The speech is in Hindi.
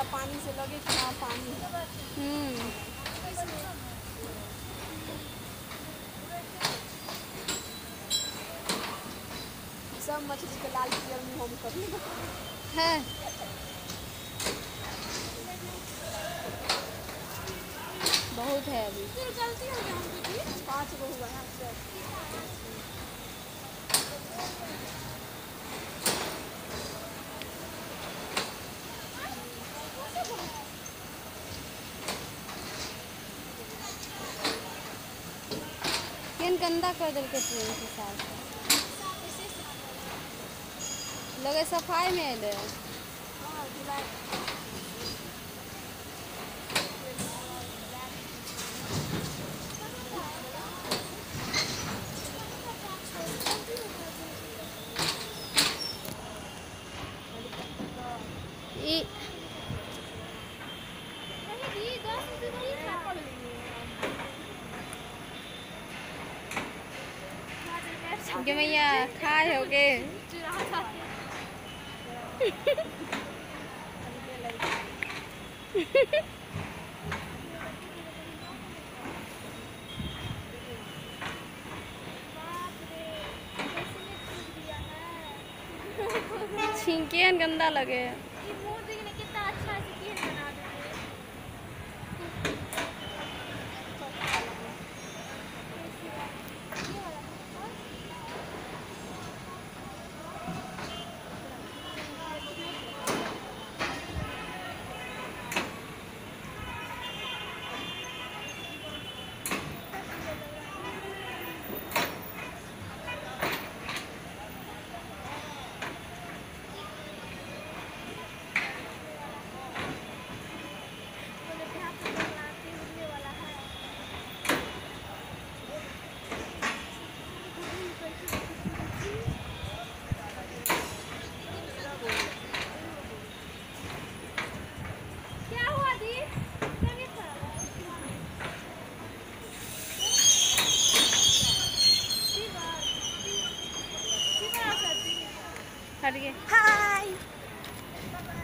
गंदा पानी से लगे कि हाँ पानी हम्म। सब मछली के लाल पियर मुँह हम कर है। बहुत है अभी। पाँच गो हुआ है हमसे गंदा कर दिल के ट्रेन के साथ लगे सफ़ाई में अले गे मैया खाए हो गे छिंके गंदा लगे क्या How do you? Hi. Bye -bye.